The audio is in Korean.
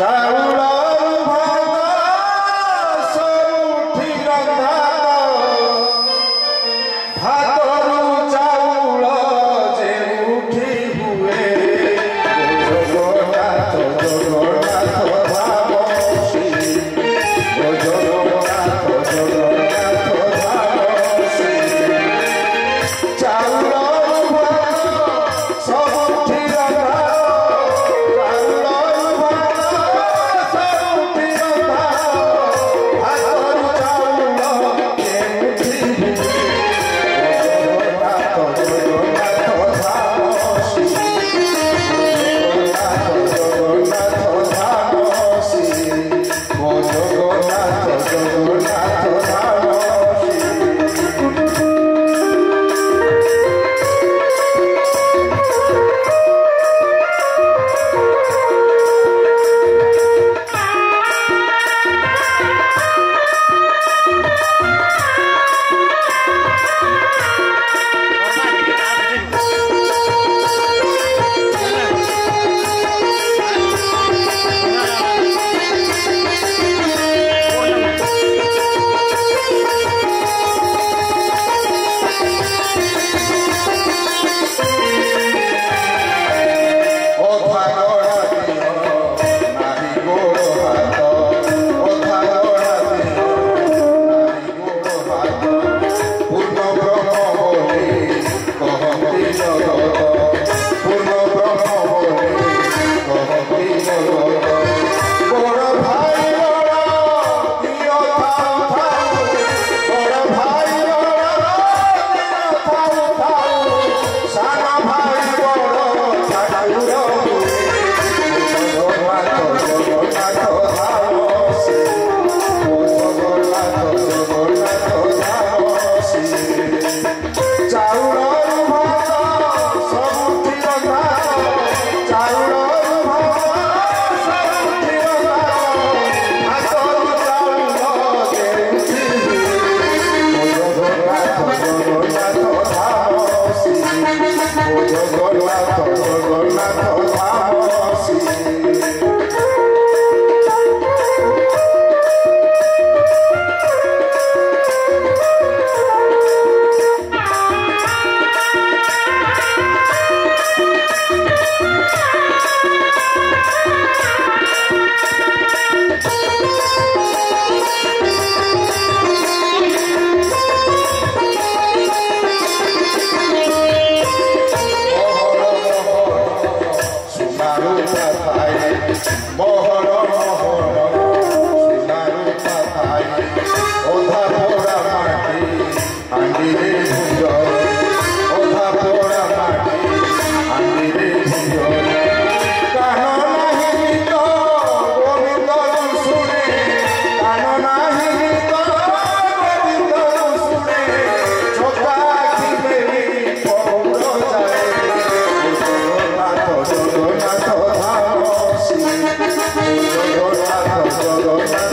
자울러는 바다 서울피란 나라 파도로 자울러 제우피 후에. Gol alto. Bhagavan